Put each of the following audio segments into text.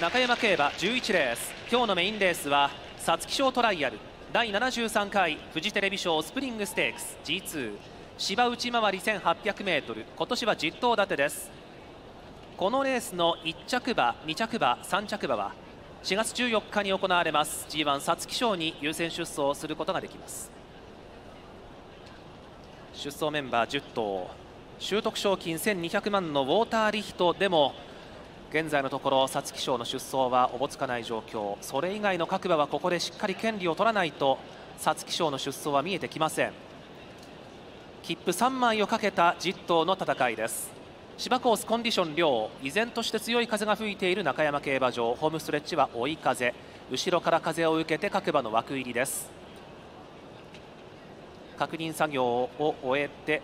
中山競馬11レース。今日のメインレースは皐月賞トライアル。第73回フジテレビ賞スプリングステークス。G2 芝内回り 1800m 今年は10頭立てです。このレースの1着馬2着馬3着馬は4月14日に行われます。G1 皐月賞に優先出走することができます。出走メンバー10頭。習得賞金1200万のウォーターリヒトでも現在のところ皐月賞の出走はおぼつかない状況。それ以外の各馬はここでしっかり権利を取らないと皐月賞の出走は見えてきません。切符3枚をかけた10頭の戦いです。芝コースコンディション良依然として強い風が吹いている中山競馬場ホームストレッチは追い風。後ろから風を受けて各馬の枠入りです。確認作業を終えて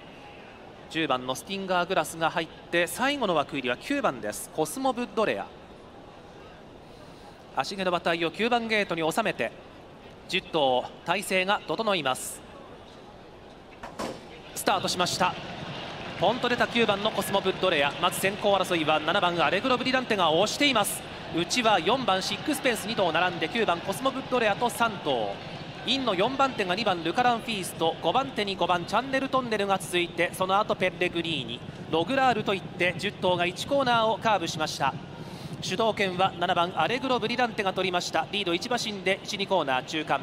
10番のスティンガーグラスが入って最後の枠入りは9番です。コスモブッドレア。足毛の馬体を9番ゲートに収めて10頭体勢が整います。スタートしました。ポンと出た9番のコスモブッドレア。まず先行争いは7番アレグロブリランテが押しています。内は4番シックスペンス2頭並んで9番コスモブッドレアと3頭。インの4番手が2番ルカランフィースト5番手に5番チャンネルトンネルが続いてその後ペッレグリーニログラールといって10頭が1コーナーをカーブしました。主導権は7番アレグロブリランテが取りました。リード1馬身で12コーナー中間。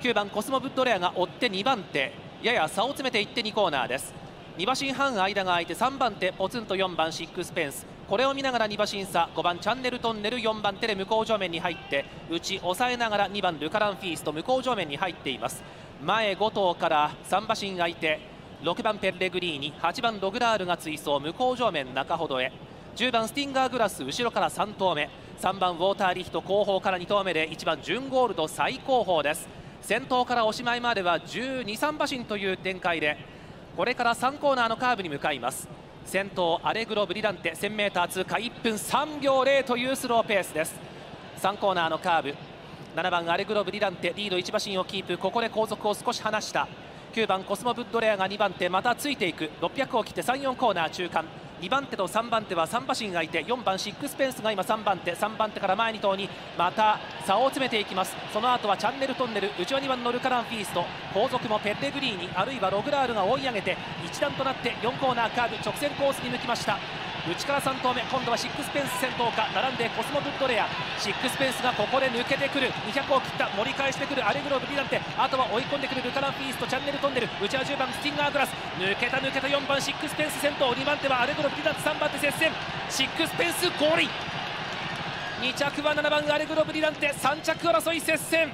9番コスモブッドレアが追って2番手。やや差を詰めていって2コーナーです。2馬身半間が空いて3番手ポツンと4番シックスペンス。これを見ながら2馬審査5番チャンネルトンネル4番手で向こう上面に入って内抑えながら2番ルカランフィースと向こう上面に入っています。前5頭から3馬身空いて6番ペッレグリーニ8番ログラールが追走向こう上面中ほどへ。10番スティンガーグラス後ろから3頭目。3番ウォーターリヒト後方から2頭目で1番ジュンゴールド最後方です。先頭からおしまいまでは1 2 3馬身という展開でこれから3コーナーのカーブに向かいます。先頭アレグロブリランテ 1000m 通過1分3秒0というスローペースです。3コーナーのカーブ。7番アレグロブリランテリード1馬身をキープ。ここで後続を少し離した。9番コスモブッドレアが2番手またついていく。600を切って34コーナー中間。2番手と3番手は3馬身がいて4番シックスペンスが今3番手3番手から前2頭にまた差を詰めていきます。その後はチャンネルトンネル内輪2番のルカランフィースト後続もペッレグリーニあるいはログラールが追い上げて一段となって4コーナーカーブ直線コースに向きました。内から3投目今度はシックスペンス先頭か並んでコスモブッドレア。シックスペンスがここで抜けてくる。200を切った盛り返してくる。アレグロブリランテ。あとは追い込んでくるルカランフィーストチャンネルトンネル。内は10番スティンガーグラス。抜けた抜けた4番シックスペンス先頭。2番手はアレグロブリランテ3番手接戦。シックスペンスゴール2着は7番アレグロブリランテ。3着争い接戦。